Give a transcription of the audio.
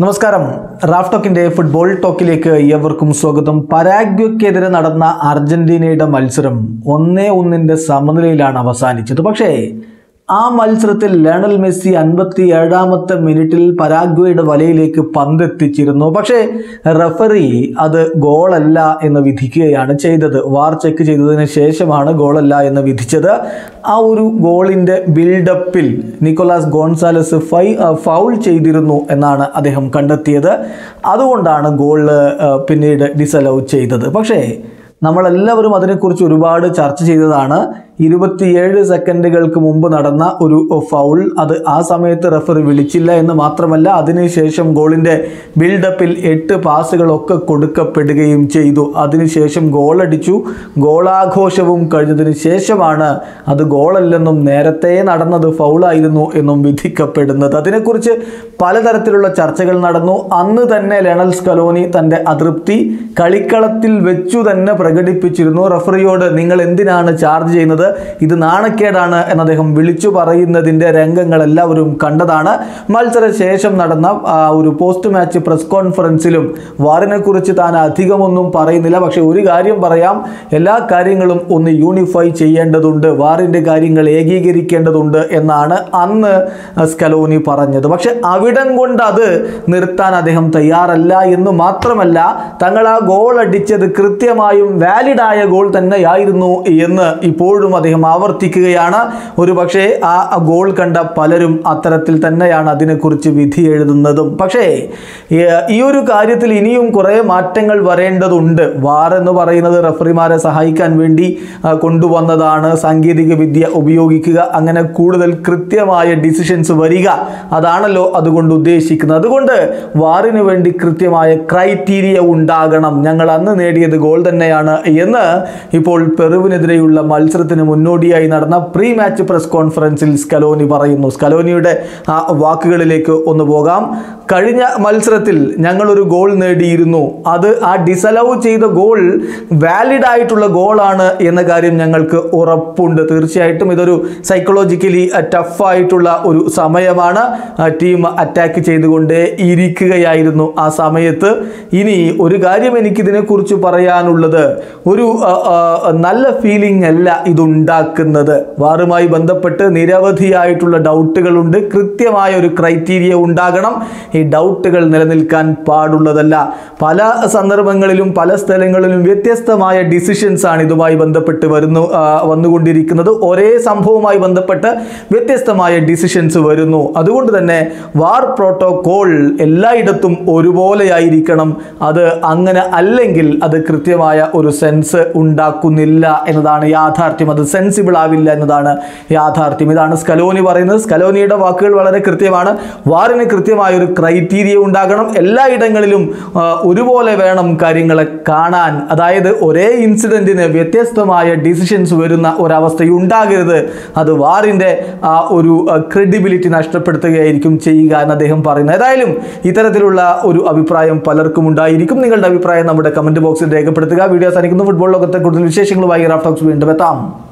നമസ്കാരം. Raf ടോക്കിന്റെ football ടോക്കിലേക്ക് ഏവർക്കും സ്വാഗതം. പരാഗ്വയ്ക്കെതിരെ നടന്ന അർജന്റീനയുടെ മത്സരം ഒന്നേ ഒന്നിന്റെ സമനിലയിലാണ് അവസാനിച്ചത്. പക്ഷേ ആ മത്സരത്തിൽ ലയണൽ മെസ്സി അൻപത്തി ഏഴാമത്തെ മിനിറ്റിൽ പരാഗ്വയുടെ വലയിലേക്ക് പന്തെത്തിച്ചിരുന്നു. പക്ഷേ റഫറി അത് ഗോളല്ല എന്ന് വിധിക്കുകയാണ് ചെയ്തത്. വാർ ചെക്ക് ചെയ്തതിന് ശേഷമാണ് ഗോളല്ല എന്ന് വിധിച്ചത്. ആ ഒരു ഗോളിന്റെ ബിൽഡപ്പിൽ നിക്കോളാസ് ഗോൺസാലസ് ഫൈ ഫൗൾ ചെയ്തിരുന്നു എന്നാണ് അദ്ദേഹം കണ്ടെത്തിയത്. അതുകൊണ്ടാണ് ഗോൾ പിന്നീട് ഡിസലൗ ചെയ്തത്. പക്ഷേ നമ്മളെല്ലാവരും അതിനെക്കുറിച്ച് ഒരുപാട് ചർച്ച ചെയ്തതാണ്. ഇരുപത്തിയേഴ് സെക്കൻഡുകൾക്ക് മുമ്പ് നടന്ന ഒരു ഫൗൾ. അത് ആ സമയത്ത് റഫറി വിളിച്ചില്ല എന്ന് മാത്രമല്ല അതിനുശേഷം ഗോളിന്റെ ബിൽഡപ്പിൽ എട്ട് പാസുകളൊക്കെ കൊടുക്കപ്പെടുകയും ചെയ്തു. അതിനുശേഷം ഗോളടിച്ചു ഗോളാഘോഷവും കഴിഞ്ഞതിന് ശേഷമാണ് അത് ഗോളല്ലെന്നും നേരത്തെ നടന്നത് ഫൗളായിരുന്നു എന്നും വിധിക്കപ്പെടുന്നത്. അതിനെക്കുറിച്ച് പലതരത്തിലുള്ള ചർച്ചകൾ നടന്നു. അന്ന് തന്നെ ലെണൽ സ്കലോനി തന്റെ അതൃപ്തി കളിക്കളത്തിൽ വെച്ചു തന്നെ പ്രകടിപ്പിച്ചിരുന്നു. റഫറിയോട് നിങ്ങൾ എന്തിനാണ് ചാർജ് ചെയ്യുന്നത്? ഇത് നാണക്കേടാണ് എന്ന് അദ്ദേഹം വിളിച്ചു പറയുന്നതിന്റെ രംഗങ്ങൾ എല്ലാവരും കണ്ടതാണ്. മത്സരശേഷം നടന്ന ഒരു പോസ്റ്റ് മാച്ച് പ്രസ് കോൺഫറൻസിലും വാറിനെക്കുറിച്ച് താൻ അധികമൊന്നും പറയുന്നില്ല. പക്ഷേ ഒരു കാര്യം പറയാം എല്ലാ കാര്യങ്ങളും ഒന്ന് യൂണിഫൈ ചെയ്യേണ്ടതുണ്ട് വാറിന്റെ കാര്യങ്ങൾ ഏകീകരിക്കേണ്ടതുണ്ട് എന്നാണ് അന്ന് സ്കലോനി പറഞ്ഞത്. പക്ഷെ അവിടം കൊണ്ട് അത് നിർത്താൻ അദ്ദേഹം തയ്യാറല്ല എന്ന് മാത്രമല്ല തങ്ങൾ ആ ഗോൾ അടിച്ചത് കൃത്യമായും വാലിഡായ ഗോൾ തന്നെയായിരുന്നു എന്ന് ഇപ്പോഴും അദ്ദേഹം ആവർത്തിക്കുകയാണ്. ഒരു പക്ഷേ ആ ഗോൾ കണ്ട പലരും അത്തരത്തിൽ തന്നെയാണ് അതിനെക്കുറിച്ച് വിധി എഴുതുന്നതും. പക്ഷേ ഈ- ഒരു കാര്യത്തിൽ ഇനിയും കുറേ മാറ്റങ്ങൾ വരേണ്ടതുണ്ട്. വാർ എന്ന് പറയുന്നത് റഫറിമാരെ സഹായിക്കാൻ വേണ്ടി കൊണ്ടുവന്നതാണ്. സാങ്കേതിക വിദ്യ ഉപയോഗിക്കുക അങ്ങനെ കൂടുതൽ കൃത്യമായ ഡിസിഷൻസ് വരിക അതാണല്ലോ അതുകൊണ്ട് ഉദ്ദേശിക്കുന്നത്. അതുകൊണ്ട് വാറിന് വേണ്ടി കൃത്യമായ ക്രൈറ്റീരിയ ഉണ്ടാകണം. ഞങ്ങൾ അന്ന് നേടിയത് ഗോൾ തന്നെയാണ് എന്ന് ഇപ്പോൾ പെറുവിനെതിരെയുള്ള മത്സരത്തിന് മുന്നോടിയായി നടന്ന പ്രീ മാച്ച് പ്രസ് കോൺഫറൻസിൽ സ്കലോനി പറയുന്നു. സ്കലോനിയുടെ ആ വാക്കുകളിലേക്ക് ഒന്ന് പോകാം. കഴിഞ്ഞ മത്സരത്തിൽ ഞങ്ങളൊരു ഗോൾ നേടിയിരുന്നു. അത് ആ ഡിസലവ് ചെയ്ത ഗോൾ വാലിഡ് ആയിട്ടുള്ള ഗോളാണ് എന്ന കാര്യം ഞങ്ങൾക്ക് ഉറപ്പുണ്ട്. തീർച്ചയായിട്ടും ഇതൊരു സൈക്കോളജിക്കലി ടഫായിട്ടുള്ള ഒരു സമയമാണ്. ടീം അറ്റാക്ക് ചെയ്തുകൊണ്ടേ ഇരിക്കുകയായിരുന്നു ആ സമയത്ത്. ഇനി ഒരു കാര്യം എനിക്കിതിനെക്കുറിച്ച് പറയാനുള്ളത്. ഒരു നല്ല ഫീലിംഗ് അല്ല ഇതുണ്ടാക്കുന്നത്. വാറുമായി ബന്ധപ്പെട്ട് നിരവധിയായിട്ടുള്ള ഡൗട്ടുകളുണ്ട് കൃത്യമായ ഒരു ക്രൈറ്റീരിയ ഉണ്ടാകണം. ഈ ഡൗട്ടുകൾ നിലനിൽക്കാൻ പാടുള്ളതല്ല. പല സന്ദർഭങ്ങളിലും പല സ്ഥലങ്ങളിലും വ്യത്യസ്തമായ ഡിസിഷൻസ് ആണ് ഇതുമായി ബന്ധപ്പെട്ട് വരുന്നു വന്നുകൊണ്ടിരിക്കുന്നത്. ഒരേ സംഭവവുമായി ബന്ധപ്പെട്ട് വ്യത്യസ്തമായ ഡിസിഷൻസ് വരുന്നു. അതുകൊണ്ട് തന്നെ വാർ പ്രോട്ടോകോൾ എല്ലായിടത്തും ഒരുപോലെയായിരിക്കണം. അത് അങ്ങനെ അല്ലെങ്കിൽ അത് കൃത്യമായ ഒരു സെൻസ് ഉണ്ടാക്കുന്നില്ല എന്നതാണ് യാഥാർത്ഥ്യം. അത് സെൻസിബിൾ ആവില്ല എന്നതാണ് യാഥാർത്ഥ്യം. ഇതാണ് സ്കലോനി പറയുന്നത്. സ്കലോനിയുടെ വാക്കുകൾ വളരെ കൃത്യമാണ്. വാറിന് കൃത്യമായ ഒരു ക്രൈറ്റീരിയ ഉണ്ടാകണം. എല്ലായിടങ്ങളിലും ഒരുപോലെ വേണം കാര്യങ്ങളെ കാണാൻ. അതായത് ഒരേ ഇൻസിഡന്റിന് വ്യത്യസ്തമായ ഡിസിഷൻസ് വരുന്ന ഒരവസ്ഥയുണ്ടാകരുത് അത് വാറിന്റെ ആ ഒരു ക്രെഡിബിലിറ്റി നഷ്ടപ്പെടുത്തുകയായിരിക്കും ചെയ്യുക എന്ന് അദ്ദേഹം പറയുന്നത് ഏതായാലും ഇത്തരത്തിലുള്ള ഒരു അഭിപ്രായം പലർക്കും ഉണ്ടായിരിക്കും. നിങ്ങളുടെ അഭിപ്രായം നമ്മുടെ കമന്റ് ബോക്സിൽ രേഖപ്പെടുത്തുക. വീഡിയോസ് അവസാനിക്കുന്നു. ഫുട്ബോൾ ലോകത്തെ കൂടുതൽ വിശേഷങ്ങളുമായി റാഫ്റ്റോക്സ് വീണ്ടും എത്താം.